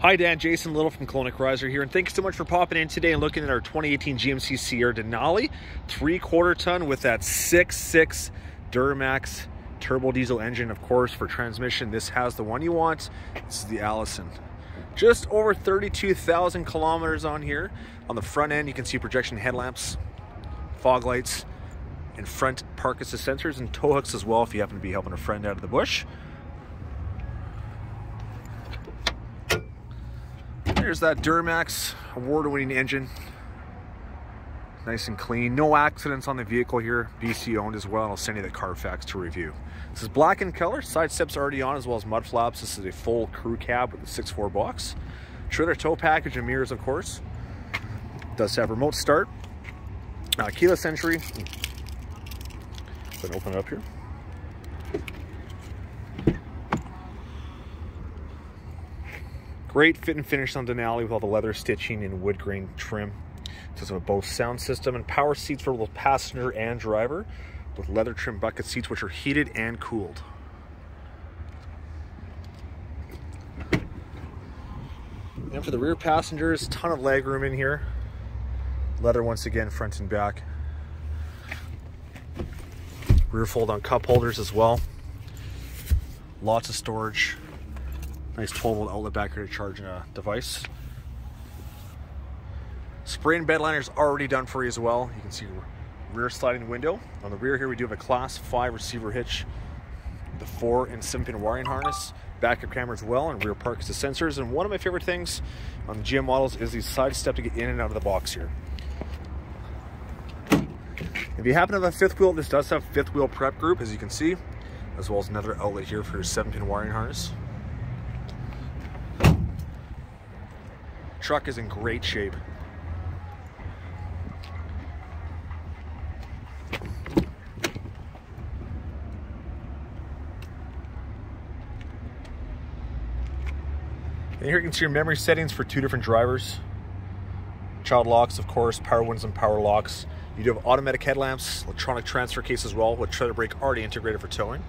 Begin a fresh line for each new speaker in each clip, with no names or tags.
Hi, Dan. Jayson Little from Colonic Riser here, and thanks so much for popping in today and looking at our 2018 GMC Sierra Denali, three-quarter ton with that 6.6 Duramax turbo diesel engine, of course, for transmission. This has the one you want. This is the Allison. Just over 32,000 kilometers on here. On the front end, you can see projection headlamps, fog lights, and front park assist sensors and tow hooks as well if you happen to be helping a friend out of the bush. There's that Duramax award-winning engine. Nice and clean. No accidents on the vehicle here. BC owned as well. And I'll send you the Carfax to review. This is black in color. Side steps already on as well as mud flaps. This is a full crew cab with a 6.4 box. Trailer tow package and mirrors, of course. does have remote start. Uh, keyless entry. Go open it up here. Great fit and finish on Denali with all the leather stitching and wood grain trim. Have a Bose sound system and power seats for both passenger and driver with leather trim bucket seats which are heated and cooled. And for the rear passengers, ton of leg room in here. Leather once again, front and back. Rear fold on cup holders as well. Lots of storage. Nice 12 volt outlet back here to charge a device. Spray and bed liner's already done for you as well. You can see rear sliding window. On the rear here, we do have a class five receiver hitch, the four and seven pin wiring harness, backup camera as well, and rear park assist sensors. And one of my favorite things on the GM models is the side step to get in and out of the box here. If you happen to have a fifth wheel, this does have fifth wheel prep group, as you can see, as well as another outlet here for your seven pin wiring harness. Truck is in great shape. And here you can see your memory settings for two different drivers. Child locks, of course, power windows and power locks. You do have automatic headlamps, electronic transfer case as well, with trailer brake already integrated for towing.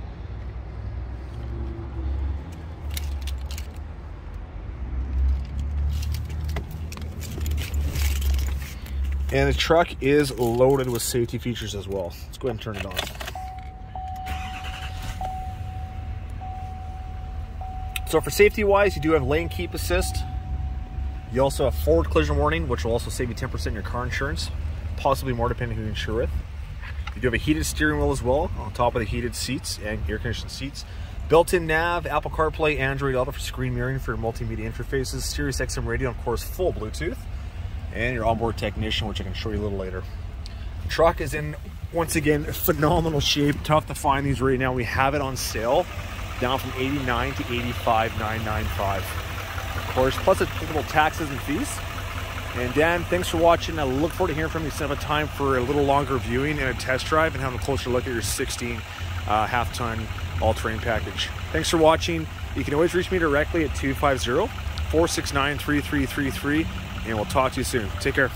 And the truck is loaded with safety features as well. Let's go ahead and turn it on. So for safety wise, you do have lane keep assist. You also have forward collision warning, which will also save you 10% in your car insurance, possibly more depending who you insure with. You do have a heated steering wheel as well, on top of the heated seats and air conditioned seats. Built-in nav, Apple CarPlay, Android Auto for screen mirroring for your multimedia interfaces, Sirius XM radio, of course, full Bluetooth and your onboard technician, which I can show you a little later. The truck is in, once again, phenomenal shape. Tough to find these right now. We have it on sale, down from 89 to 85,995. Of course, plus applicable taxes and fees. And Dan, thanks for watching. I look forward to hearing from you some of time for a little longer viewing and a test drive and having a closer look at your 16 uh, half-ton all-terrain package. Thanks for watching. You can always reach me directly at 250 469 3333 and we'll talk to you soon. Take care.